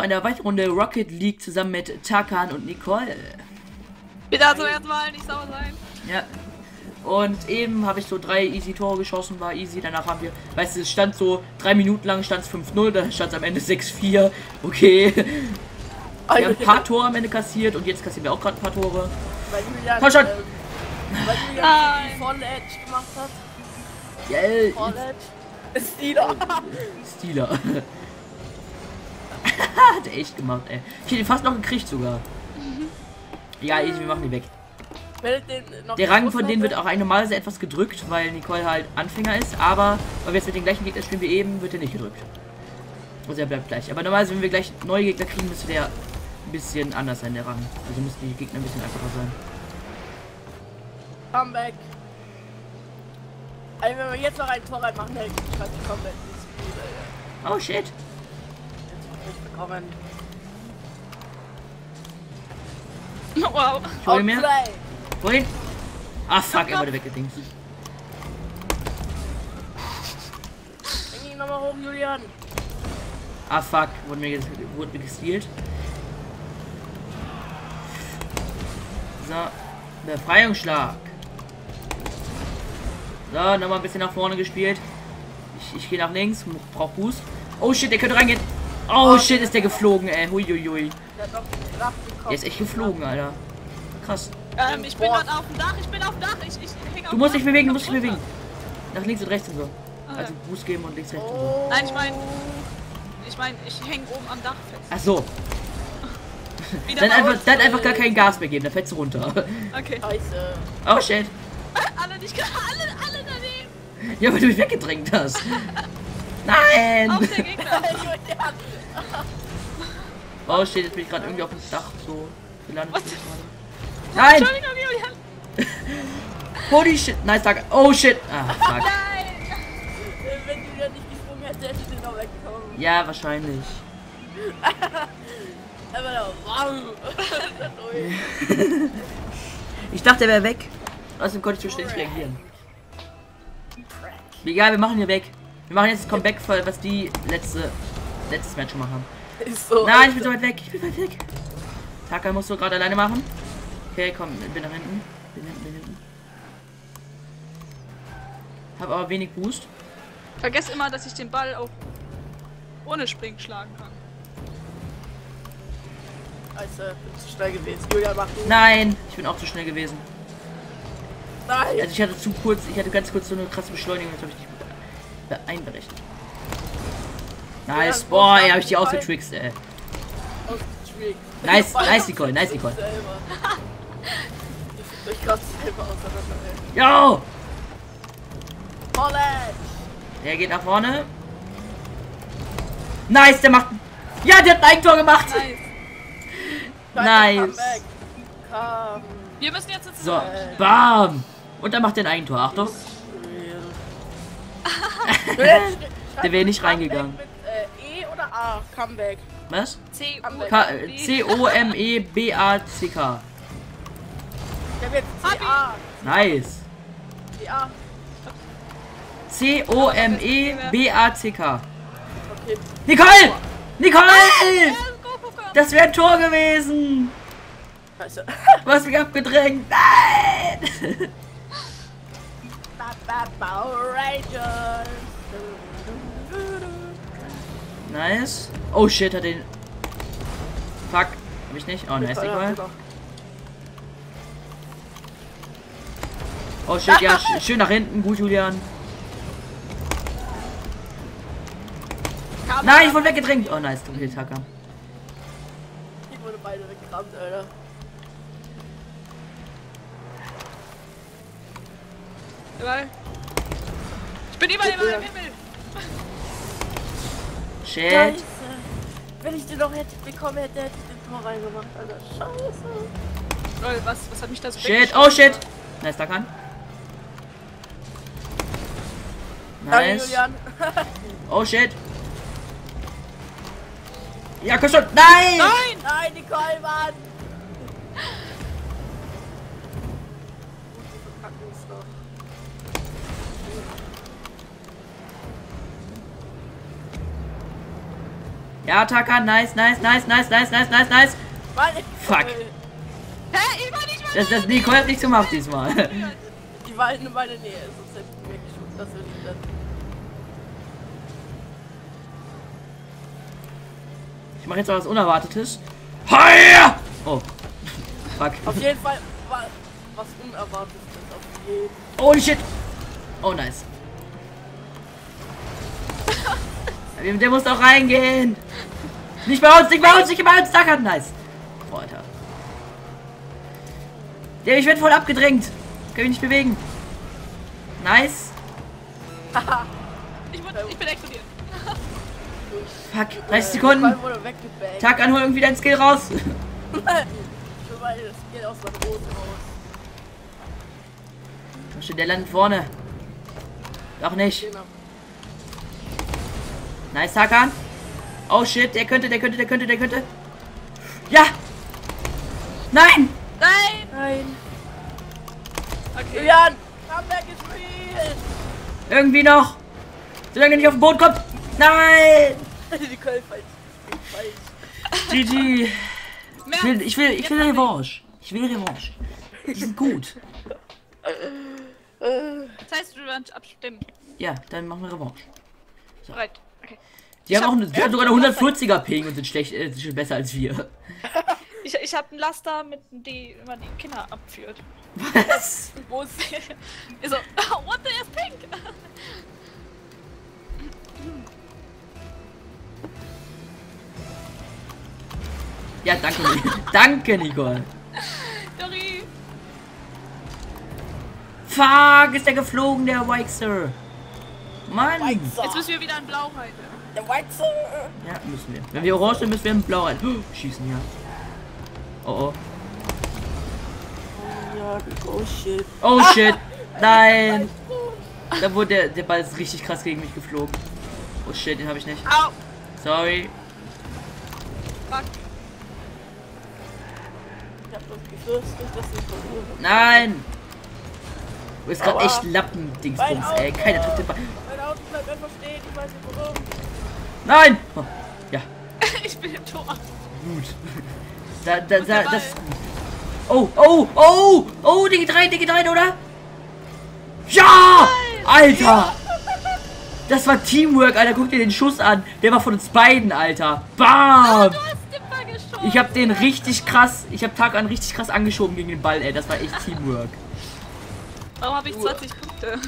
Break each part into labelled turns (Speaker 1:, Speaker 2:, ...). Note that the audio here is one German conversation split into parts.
Speaker 1: zu einer weiteren Runde Rocket League zusammen mit Tarkan und Nicole.
Speaker 2: Zum ersten Mal nicht sauer sein.
Speaker 1: Ja. Und eben habe ich so drei easy Tore geschossen, war easy. Danach haben wir, weißt du, es stand so drei Minuten lang stand es 5-0, dann stand es am Ende 6-4. Okay. Wir haben ein paar Tore am Ende kassiert und jetzt kassieren wir auch gerade ein paar Tore.
Speaker 3: Weil Julian,
Speaker 1: Komm schon.
Speaker 3: ähm, weil Julian Voll Edge gemacht hat.
Speaker 1: Yeah,
Speaker 3: Voll Edge. Da.
Speaker 1: Stealer. Hat er echt gemacht, ey. Ich hätte ihn fast noch gekriegt sogar. Ja, easy, wir machen die weg.
Speaker 3: Ich
Speaker 1: Der Rang von denen wird auch normalerweise etwas gedrückt, weil Nicole halt Anfänger ist, aber weil wir jetzt mit den gleichen Gegnern spielen wie eben, wird er nicht gedrückt. Also er bleibt gleich. Aber normalerweise, wenn wir gleich neue Gegner kriegen, müsste der ein bisschen anders sein, der Rang. Also müssten die Gegner ein bisschen einfacher sein.
Speaker 3: Comeback. Also wenn wir jetzt noch ein Tor reinmachen, kann ich komplett ins Spiel, Alter.
Speaker 1: Oh shit.
Speaker 3: Bekommen.
Speaker 2: Wow.
Speaker 1: Ich hole mir. Wohin? Ah fuck, er wurde weggedingst.
Speaker 3: Bring ihn nochmal hoch, Julian.
Speaker 1: Ah fuck, wurde mir, wurde mir gestealt. So, Befreiungsschlag. So, nochmal ein bisschen nach vorne gespielt. Ich, ich gehe nach links, brauch Boost. Oh shit, der könnte reingehen. Oh shit, ist der geflogen, ey. Huiuiui.
Speaker 3: Der hat doch Kraft bekommen.
Speaker 1: Der ist echt geflogen, Alter. Krass.
Speaker 2: Ähm, ich bin gerade auf dem Dach, ich bin auf dem Dach. Ich, ich häng auf
Speaker 1: Du musst dich bewegen, du musst dich bewegen. Nach links und rechts und so.
Speaker 2: Ah,
Speaker 1: Also. Boost geben und links, rechts und so.
Speaker 3: Oh.
Speaker 2: Nein, ich mein- Ich meine, ich häng oben am Dach fest.
Speaker 1: Ach so. Dann einfach, dann einfach gar kein Gas mehr geben, dann fällst du runter.
Speaker 2: Okay.
Speaker 3: Scheiße.
Speaker 1: Oh shit.
Speaker 2: Alle nicht, alle, alle daneben.
Speaker 1: Ja, weil du mich weggedrängt hast. Nein!
Speaker 2: Auf der Gegner.
Speaker 1: Oh shit, jetzt bin ich gerade irgendwie auf dem Dach so gelandet.
Speaker 2: Was?
Speaker 1: Nein!
Speaker 2: Entschuldigung, Julian.
Speaker 1: Holy shit! Nice Tag. Oh shit! Ah, fuck.
Speaker 2: Nein.
Speaker 3: Wenn Julian nicht gesprungen hätte, hätte ich den noch weggekommen.
Speaker 1: Ja, wahrscheinlich.
Speaker 3: Aber da, wow.
Speaker 1: Ich dachte, er wäre weg. Außerdem konnte ich so schlecht reagieren. Egal, wir machen hier weg. Wir machen jetzt das Comeback, voll, was die letzte, letztes Match schon mal haben.
Speaker 3: Ist so.
Speaker 1: Nein, ich bin so weit weg. Ich bin weit weg. Taka musst du gerade alleine machen. Okay, komm, bin nach hinten. Bin hinten, bin hinten. Hab aber wenig Boost.
Speaker 2: Vergiss immer, dass ich den Ball auch ohne Springen schlagen kann.
Speaker 3: Scheiße, bin zu schnell gewesen. Julian, mach du.
Speaker 1: Nein, ich bin auch zu schnell gewesen.
Speaker 3: Nein.
Speaker 1: Also ich hatte zu kurz, ich hatte ganz kurz so eine krasse Beschleunigung, das habe ich nicht einberechnet. Nice, boah, ey, habe ich die ausgetrickst, ey.
Speaker 3: Ausgetrickst.
Speaker 1: Nice, nice, Nicole, nice, Nicole.
Speaker 3: selber auseinander, ey.
Speaker 1: Yo! Der geht nach vorne. Nice, der macht... Ja, der hat ein Eigentor gemacht!
Speaker 2: Nice.
Speaker 1: Nice.
Speaker 2: Wir müssen jetzt ins
Speaker 1: So, bam! Und dann macht er ein Eigentor, Achtung. Der wäre nicht reingegangen.
Speaker 3: Mit äh, E oder A? Comeback.
Speaker 1: Was? Äh, C-O-M-E-B-A-C-K. Nice. C-O-M-E-B-A-C-K.
Speaker 3: Okay.
Speaker 1: Nicole! Nicole! Das wäre ein Tor gewesen!
Speaker 3: Scheiße.
Speaker 1: Du hast mich abgedrängt! Nein!
Speaker 3: Power Rangers.
Speaker 1: Nice. Oh shit, hat den. Fuck. Hab ich nicht? Oh, nice, Nicole. Oh shit, ja, sch schön nach hinten. Gut, Julian. Nein, ich wurde weggedrängt. Oh, nice, du okay, Taka.
Speaker 3: Ich wurde beide weggerammt, Alter.
Speaker 2: Überall. Ich bin überall, überall im Himmel.
Speaker 1: Shit.
Speaker 3: Scheiße. Wenn ich den noch hätte bekommen hätte, hätte ich den Tor reingemacht, Alter. Scheiße.
Speaker 2: Lol, was, was hat mich das
Speaker 1: Shit, oh shit. Nice, Taka.
Speaker 3: Danke,
Speaker 1: Nice.
Speaker 3: Julian.
Speaker 1: Oh shit. Ja, komm schon. Nein!
Speaker 2: Nein!
Speaker 3: Nein, Nicole, Mann.
Speaker 1: Ja, Taka, nice, nice, nice, nice, nice, nice, nice, nice. Fuck.
Speaker 2: Hä? Ich war nicht mal
Speaker 1: Das, das Nicole hat nichts gemacht diesmal.
Speaker 3: Die war in meiner Nähe, sonst hätte ich weggeschossen. Das will ich dann.
Speaker 1: Ich mache jetzt mal was Unerwartetes. Hi! Oh. Fuck.
Speaker 3: Auf jeden Fall was Unerwartetes. Auf jeden
Speaker 1: Holy shit. Oh, nice. Der- muss doch reingehen. Nicht bei uns, nicht bei uns, nicht bei uns. Taka, nice. Oh, Alter. Der, ich werde voll abgedrängt. Kann mich nicht bewegen. Nice.
Speaker 2: Ich, wurde, ich bin explodiert.
Speaker 1: Fuck. 30 Sekunden.
Speaker 3: Weggebackt.
Speaker 1: Takan, hol irgendwie dein Skill raus. Der landet vorne. Doch nicht. Nice, Takan. Oh shit, der könnte, der könnte, der könnte, der könnte. Ja! Nein!
Speaker 2: Nein!
Speaker 3: Nein.
Speaker 2: Okay.
Speaker 3: Julian! Comeback ist real!
Speaker 1: Irgendwie noch! Solange er nicht auf dem Boot kommt! Nein!
Speaker 3: Die Köln falsch.
Speaker 1: GG! Ich will, ich will, ich will Revanche. Ich will Revanche. Die sind gut.
Speaker 2: Das heißt, du kannst abstimmen.
Speaker 1: Ja, dann machen wir Revanche.
Speaker 2: Right. Okay.
Speaker 1: Die haben,
Speaker 2: hab-
Speaker 1: auch eine, die haben sogar eine 140er Ping und sind schlecht, äh, sind besser als wir.
Speaker 2: Ich, ich habe ein Laster, mit die immer die Kinder abführt.
Speaker 1: Was?
Speaker 3: Wo ist
Speaker 2: Ich so, what the is pink?
Speaker 1: Ja, danke, danke, Nicole.
Speaker 2: Dori.
Speaker 1: Fuck, ist der geflogen, der Wixer. Mann.
Speaker 2: Jetzt müssen wir wieder in Blau rein.
Speaker 3: der Weizen?
Speaker 1: Ja, müssen wir. Wenn wir orange sind, müssen wir in blau rein. Oh, schießen, ja. Oh, oh.
Speaker 3: Ja, oh shit.
Speaker 1: Oh, shit. Nein. Da wurde der, der Ball ist richtig krass gegen mich geflogen. Oh, shit, den habe ich nicht.
Speaker 2: Au!
Speaker 1: Sorry.
Speaker 2: Fuck.
Speaker 3: Ich hab das befürchtet, dass ich verliere.
Speaker 1: Nein. Du bist gerade echt Lappendingsbums, ey. Keiner trifft den Ball.
Speaker 3: Bleibt einfach stehen, ich weiß nicht warum.
Speaker 1: Nein. Oh, ja,
Speaker 2: Ich bin im Tor.
Speaker 1: gut. Da, da, da,
Speaker 2: der
Speaker 1: das ist gut. Oh, oh, oh, oh, die geht rein, die geht rein, oder? Ja! Alter! Das war Teamwork, Alter. Guck dir den Schuss an. Der war von uns beiden, Alter. Bam!
Speaker 2: Geschossen.
Speaker 1: Ich hab den richtig krass, ich hab Tag an richtig krass angeschoben gegen den Ball, ey. Das war echt Teamwork.
Speaker 2: Warum habe ich 20 Punkte?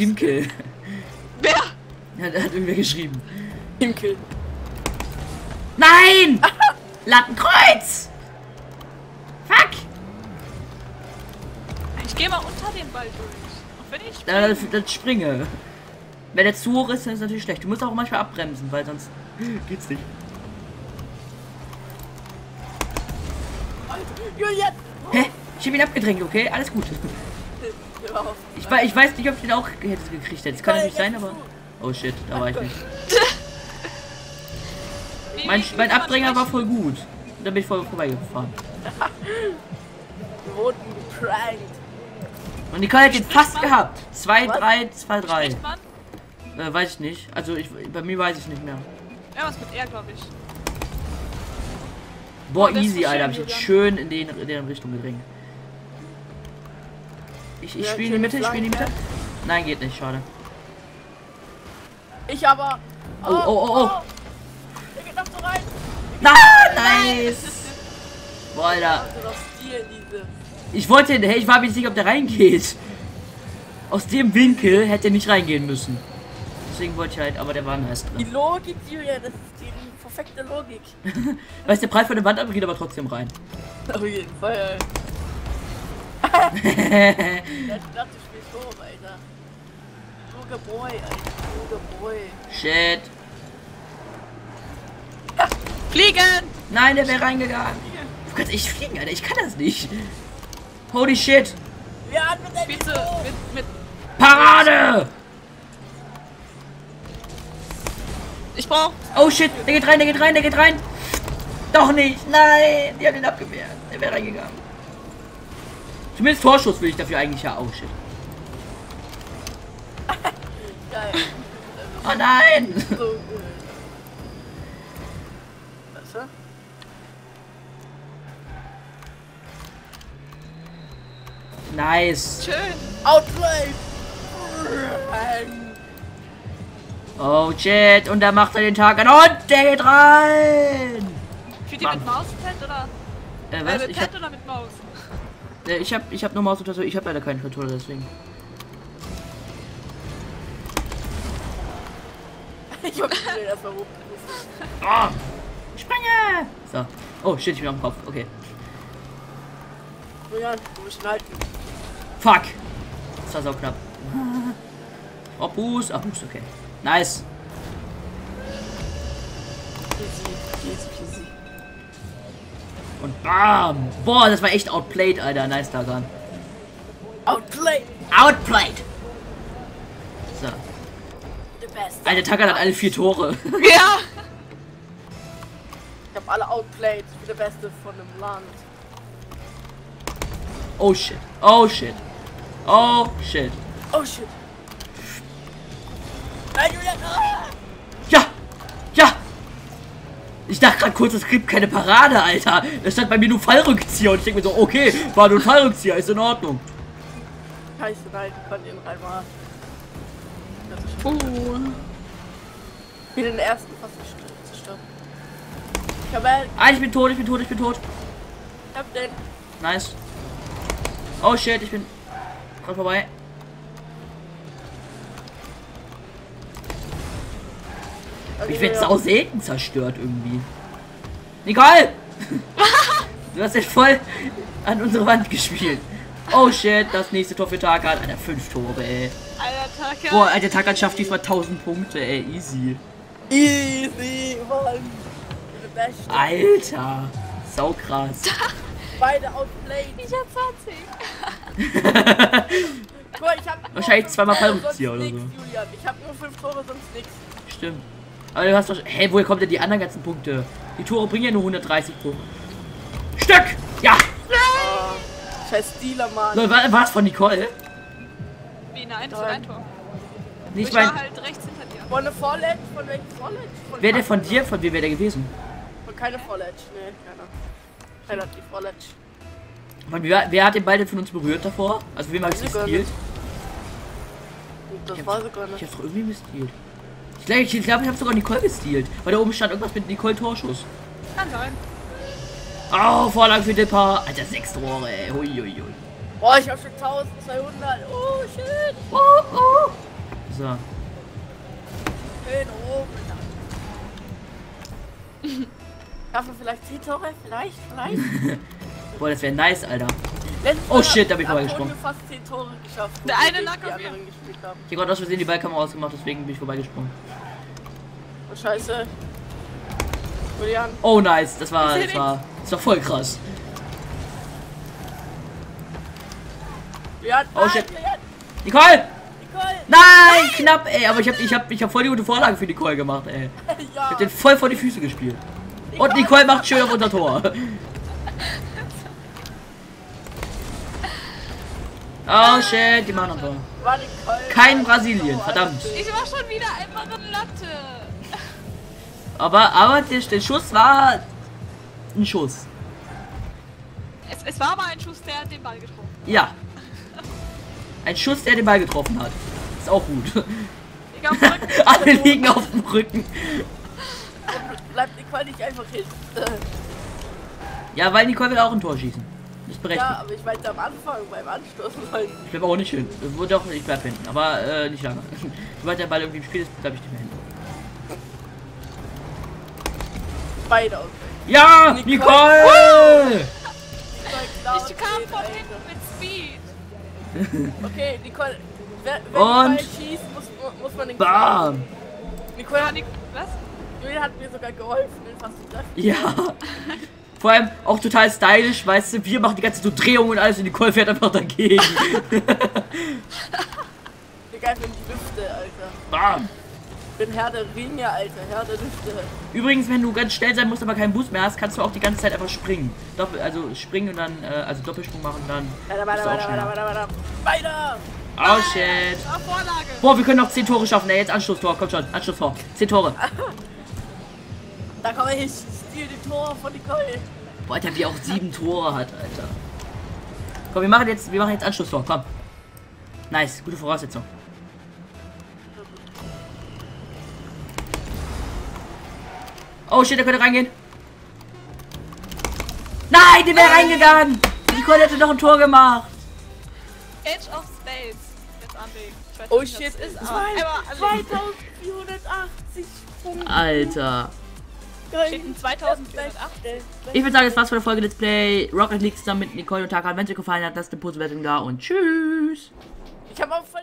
Speaker 1: Teamkill.
Speaker 2: Wer?
Speaker 1: Ja, da hat irgendwer geschrieben.
Speaker 3: Hinkel.
Speaker 1: Nein! Lattenkreuz! Fuck!
Speaker 2: Ich gehe mal unter den Ball durch. Auch wenn ich.
Speaker 1: Da, das, das springe. Wenn der zu hoch ist, dann ist natürlich schlecht. Du musst auch manchmal abbremsen, weil sonst geht's nicht.
Speaker 3: Julian!
Speaker 1: Hä? Ich hab ihn abgedrängt, okay? Alles gut. Ich, ich weiß nicht, ob ich den auch hätte gekriegt hätte. Das kann natürlich sein, aber. Oh shit, da war ich nicht. Mein, mein Abdränger war voll gut. Und da bin ich voll vorbeigefahren.
Speaker 3: Wurden geprankt.
Speaker 1: Und Nicole hat jetzt fast gehabt. 2,
Speaker 3: Was?
Speaker 1: 3, 2, 3.
Speaker 2: Spricht man?
Speaker 1: Äh, weiß ich nicht. Also ich, bei mir weiß ich nicht mehr.
Speaker 2: Ja, was mit R, glaube ich.
Speaker 1: Boah,
Speaker 2: Oh,
Speaker 1: easy, Alter. Hab ich jetzt schön in, den, in deren Richtung gedrängt. Ich, ich
Speaker 3: Ja,
Speaker 1: spiele in die Mitte, ich spiele in die Mitte. Nein, geht nicht, schade.
Speaker 3: Ich aber.
Speaker 1: Oh, oh, oh, oh.
Speaker 3: Der geht noch so rein.
Speaker 1: Na, nice! Boah, Alter. Ich wollte, hey, ich war mir nicht sicher, ob der reingeht. Aus dem Winkel hätte er nicht reingehen müssen. Deswegen wollte ich halt, aber der war nice
Speaker 3: Die
Speaker 1: drin.
Speaker 3: Logik, Julian, das ist die perfekte Logik.
Speaker 1: Weißt du, der Preis von der Wand ab geht aber trotzdem rein.
Speaker 3: Auf jeden Fall. Ich dachte, du spielst doof, Alter. Luger Boy, Alter. Luger Boy.
Speaker 1: Shit.
Speaker 2: Fliegen!
Speaker 1: Nein, der wäre reingegangen. Du kannst echt fliegen, Alter. Ich kann das nicht. Holy shit.
Speaker 3: Ja, mit
Speaker 2: du mit, mit.
Speaker 1: Parade!
Speaker 2: Ich brauch.
Speaker 1: Oh shit, der geht rein, der geht rein, der geht rein. Doch nicht, nein, die haben ihn abgewehrt. Der wäre reingegangen. Zumindest Torschuss will ich dafür eigentlich ja. Oh shit. Oh nein!
Speaker 3: So, äh. Du?
Speaker 1: Nice.
Speaker 2: Schön.
Speaker 3: Outplay!
Speaker 1: Oh shit, und da macht er den Tag an und der geht rein!
Speaker 2: Spielt ihr
Speaker 1: Mann.
Speaker 2: mit Mauspad oder?
Speaker 1: Äh,
Speaker 2: Äh,
Speaker 1: was?
Speaker 2: mit
Speaker 1: Ich
Speaker 2: Pad
Speaker 1: hab,
Speaker 2: oder mit Maus?
Speaker 1: Äh, ich hab, ich hab nur Maus und Tastatur, ich hab leider keinen Controller, deswegen.
Speaker 3: ich hab den erstmal hochgerufen.
Speaker 1: Oh, springe! So. Oh shit, ich bin am Kopf, okay.
Speaker 3: Julian, du musst halten.
Speaker 1: Fuck! Das war so knapp. Oh, Boost. Ah, Boost, okay. Nice.
Speaker 3: Easy, easy, easy.
Speaker 1: Und bam! Boah, das war echt outplayed, Alter. Nice, Dagan.
Speaker 3: Outplay!
Speaker 1: Outplayed! So.
Speaker 3: The best.
Speaker 1: Alter, Tagan hat alle vier Tore.
Speaker 2: Ja!
Speaker 3: Ich hab alle outplayed. Ich bin der Beste von dem Land.
Speaker 1: Oh shit. Oh shit. Oh shit.
Speaker 3: Oh shit. Nein, Julian! Ah!
Speaker 1: Ja! Ja! Ich dachte gerade kurz, es gibt keine Parade, Alter. Da stand bei mir nur Fallrückzieher und ich denke mir so, okay, war nur ein Fallrückzieher, ist in Ordnung.
Speaker 3: Scheiße, nein, ich konnte ihn reinmachen. Das ist
Speaker 2: Oh.
Speaker 3: Bin den ersten fast zerstört. Ich hab, äh,
Speaker 1: Ah, ich bin tot, ich bin tot, ich bin tot.
Speaker 3: ich hab den.
Speaker 1: Nice. Oh shit, ich bin gerade vorbei. Ich werde sau selten zerstört irgendwie. Nicole! du hast jetzt voll an unsere Wand gespielt. Oh shit, das nächste Tor für Tagan. Alter, fünf Tore, ey.
Speaker 2: Alter, Taka.
Speaker 1: Boah, Alter, Tagan schafft diesmal 1000 Punkte, ey. Easy.
Speaker 3: Easy, Mann.
Speaker 1: Alter. Sau krass.
Speaker 3: Beide outplayed.
Speaker 2: Ich hab 20.
Speaker 3: Guck ich hab
Speaker 1: Wahrscheinlich zweimal Fallrückzieher oder
Speaker 3: nix, Julian. Ich hab nur fünf Tore, sonst nix.
Speaker 1: Stimmt. Aber du hast doch. Hey, woher kommt denn die anderen ganzen Punkte? Die Tore bringen ja nur 130 Punkte. Stück! Ja!
Speaker 3: Oh, scheiß Dealer, Mann.
Speaker 1: Lol, war, war's von Nicole?
Speaker 2: Wie nein, für
Speaker 3: Nein.
Speaker 2: ein Tor.
Speaker 1: Nee,
Speaker 2: Ich,
Speaker 1: ich mein,
Speaker 2: war halt rechts hinter dir.
Speaker 3: Von der Vorledge? Von welchem Vorledge? Von
Speaker 1: wer der von dir? Von wem wäre der gewesen?
Speaker 3: Von keine Vorledge, nee, keiner. Keiner hat die Vorledge.
Speaker 1: Mann, wer, wer hat den Ball denn von uns berührt davor? Also wem habe ich
Speaker 3: ich gar
Speaker 1: gestealt?
Speaker 3: Und das
Speaker 1: Ich
Speaker 3: war
Speaker 1: hab,
Speaker 3: sogar
Speaker 1: ich
Speaker 3: nicht.
Speaker 1: hab's doch irgendwie gestealt. Ich glaube, ich, glaub, ich habe sogar Nicole gestealt. Weil da oben stand irgendwas mit Nicole Torschuss.
Speaker 2: Kann sein.
Speaker 1: Oh, Vorlage für Dipper. Alter, sechs Tore, ey. Hui, hui, hui.
Speaker 3: Boah, ich hab schon 1200. Oh, shit.
Speaker 1: Oh, oh. So.
Speaker 3: Schön oben. Schaffen vielleicht 10 Tore? Vielleicht, vielleicht?
Speaker 1: Boah, das wäre nice, Alter.
Speaker 3: Letztes
Speaker 1: Oh, shit, da bin ich vorbeigesprungen.
Speaker 3: Antonio fast 10 Tore geschafft.
Speaker 2: Der eine lag
Speaker 3: die
Speaker 2: auf mir.
Speaker 3: anderen gespielt haben.
Speaker 1: Ich habe gerade aus Versehen die Ballkamera ausgemacht, deswegen bin ich vorbeigesprungen.
Speaker 3: Oh, scheiße. Julian,
Speaker 1: Oh, nice. Das war,
Speaker 2: Ich
Speaker 1: das war, das war voll krass.
Speaker 3: Julian,
Speaker 1: Oh,
Speaker 3: nein,
Speaker 1: shit.
Speaker 3: Julian,
Speaker 1: Nicole!
Speaker 3: Nicole.
Speaker 1: Nein, knapp, ey. Aber ich habe ich hab, ich hab voll die gute Vorlage für Nicole gemacht, ey. Ich
Speaker 3: ja.
Speaker 1: hab den voll vor die Füße gespielt. Und Nicole macht schön auf unser Tor. Oh shit, die machen
Speaker 3: Nicole.
Speaker 1: Kein Brasilien, verdammt.
Speaker 2: Ich war schon wieder einfach in Latte.
Speaker 1: Aber, aber der, der Schuss war ein Schuss.
Speaker 2: Es, es war aber ein Schuss, der hat den Ball getroffen.
Speaker 1: Ja. Ein Schuss, der den Ball getroffen hat. Ist auch gut. Alle liegen auf dem Rücken.
Speaker 3: Bleibt Nicole nicht einfach hin.
Speaker 1: Ja, weil Nicole will auch ein Tor schießen. Ist berechtigt.
Speaker 3: Ja, aber ich meinte am Anfang beim Anstoßen wollen.
Speaker 1: Ich bleib auch nicht hin. Äh, Doch, ich bleib hinten. Aber äh, nicht lange. Sobald der Ball irgendwie im Spiel ist, bleib ich nicht mehr hinten.
Speaker 3: Beide aus.
Speaker 1: Ja,
Speaker 3: Nicole.
Speaker 1: Nicole!
Speaker 2: Ich kam von hinten mit Speed.
Speaker 3: Okay, Nicole. Wer, wenn
Speaker 1: Und-
Speaker 3: Nicole schießt, muss, muss man den
Speaker 1: Bam!
Speaker 3: Nicole hat,
Speaker 2: was?
Speaker 3: Julian hat mir sogar geholfen, den fast zu treffen.
Speaker 1: Ja. Vor allem auch total stylisch, weißt du, wir machen die ganze so Drehungen und alles und Nicole fährt einfach dagegen.
Speaker 3: Greifen in die Lüfte, Alter.
Speaker 1: Bam!
Speaker 3: Ich bin Herr der Ringe, Alter. Herr der Lüfte.
Speaker 1: Übrigens, wenn du ganz schnell sein musst, aber keinen Boost mehr hast, kannst du auch die ganze Zeit einfach springen. Doppel, also springen und dann, äh, also Doppelsprung machen und dann.
Speaker 3: Weiter, weiter, weiter, weiter, weiter, weiter. Weiter!
Speaker 1: Oh shit.
Speaker 2: Ah, Vorlage.
Speaker 1: Boah, wir können noch 10 Tore schaffen. Ey, jetzt Anschlusstor. Kommt schon. Anschlusstor. 10 Tore.
Speaker 3: Da komme ich. Steal die Tor von Nicole.
Speaker 1: Boah, Alter, wie auch 7 Tore hat, Alter. Komm, wir machen jetzt, wir machen jetzt Anschlusstor. Komm. Nice. Gute Voraussetzung. Oh shit, der könnte reingehen. Nein, der wäre reingegangen. Nicole hätte noch ein Tor gemacht.
Speaker 2: Edge of Space. Jetzt anlegen.
Speaker 3: Oh shit, ist
Speaker 2: das aber einmal anlegen.
Speaker 3: 2480 Punkte.
Speaker 1: Alter.
Speaker 2: 2480.
Speaker 1: Ich würde sagen, das war's für der Folge Let's Play Rocket League zusammen mit Nicole und Taka. Wenn es euch gefallen hat, lasst eine Pose da und tschüss.
Speaker 3: Ich habe auch voll